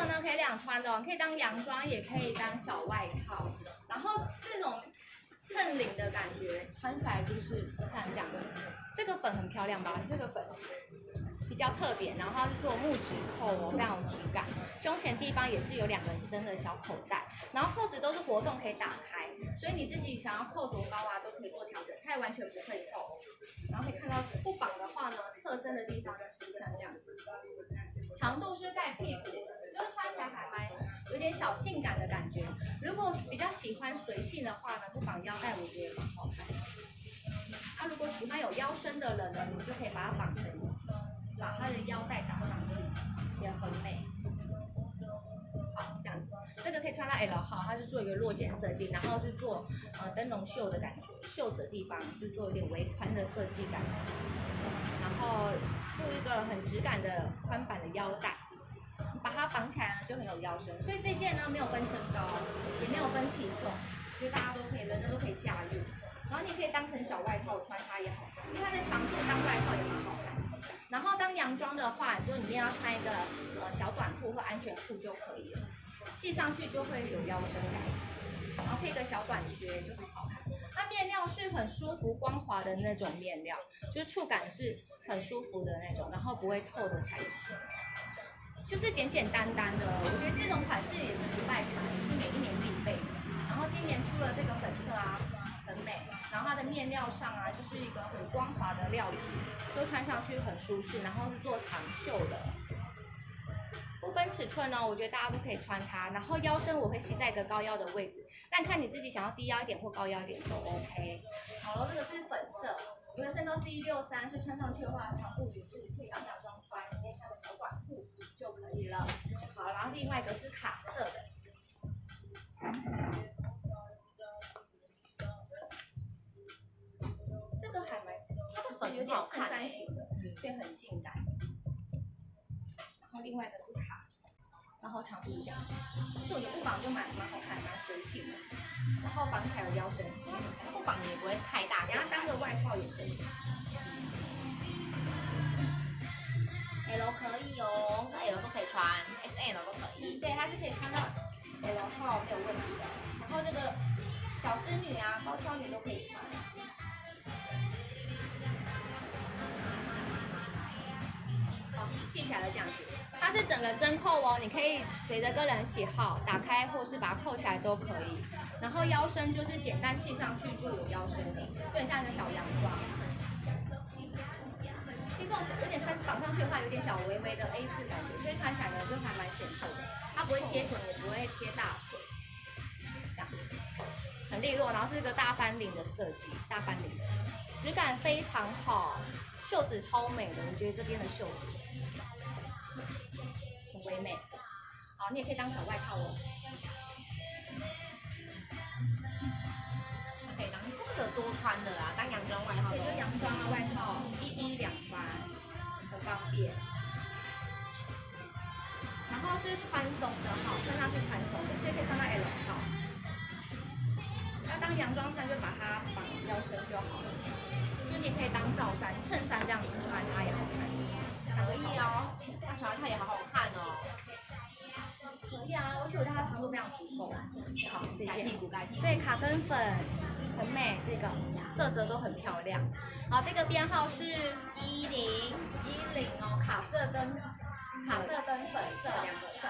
个呢可以两穿的哦，可以当洋装，也可以当小外套。然后这种衬领的感觉，穿起来就是像这样子。这个粉很漂亮吧？这个粉比较特别，然后它是做木质扣哦，非常有质感。胸前地方也是有两个真的小口袋，然后扣子都是活动可以打开，所以你自己想要扣多高啊，都可以做调整，它也完全不会透。然后可以看到不绑的话呢，侧身的地方就是像这样子，长度是小性感的感觉。如果比较喜欢随性的话呢，不绑腰带我觉得也蛮好看。那如果喜欢有腰身的人呢，你就可以把它绑成，把它的腰带打上去，也很美。好，这样子，这个可以穿到 L 号，它是做一个落肩设计，然后是做呃灯笼袖的感觉，袖子的地方是做一点微宽的设计感，然后做一个很质感的宽版的腰带，绑起来呢就很有腰身，所以这件呢没有分身高，也没有分体重，就大家都可以，人人都可以驾驭。然后你可以当成小外套穿它也好看，因为它的长度当外套也蛮好看。然后当洋装的话，就里面要穿一个呃小短裤或安全裤就可以了，系上去就会有腰身感。然后配个小短靴就很好看。它面料是很舒服光滑的那种面料，就是触感是很舒服的那种，然后不会透的材质，就是简简单单的。我觉得这种款式也是不败款，也是每一年必备的。然后今年出了这个粉色啊。很美，然后它的面料上啊，就是一个很光滑的料子，就穿上去很舒适。然后是做长袖的，不分尺寸呢，我觉得大家都可以穿它。然后腰身我会系在一个高腰的位置，但看你自己想要低腰一点或高腰一点都 OK。好了，这个是粉色，因为身高是一六三，所以穿上去的话，长度也是可以当洋装穿，里面穿个小短裤可以了。好，然后另外一个是卡色的。这个还蛮，它的粉有点衬衫型的，却很性感。然后另外一个是卡，然后长度这样，所以我觉得不绑就蛮蛮好看，蛮随性的。然后绑起来有腰身，不绑也不会太大，然后当穿，S L 都可以。对，它是可以穿到 L 号没有问题的。然后这个小织女啊，高挑女都可以穿。好系起来的这样子，它是整个针扣哦，你可以随着个人喜好打开或是把它扣起来都可以。然后腰身就是简单系上去就有腰身的，就很像一个小洋装。这种有点穿绑上去的话，有点小微微的 A 字感觉，所以穿起来呢就还蛮显瘦的。它不会贴臀，也不会贴大腿，这样很利落。然后是一个大翻领的设计，大翻领的质感非常好，袖子超美的，我觉得这边的袖子很。唯美，好，你也可以当小外套哦。可以当不可多穿的啦，当洋装外套。然后是宽松的，好，穿上去宽松的，所以可以穿到 L 号。要当洋装衫就把它绑腰身就好了，就你可以当罩衫、衬衫这样子穿，它也好看。可以哦，那小外套也好好看哦。可以啊，而且我觉得它长度非常足够。好，这件屁股盖屁股。对，卡跟粉很美，这个色泽都很漂亮。好，这个编号是一零一零哦，卡色灯，卡色灯粉色，两色。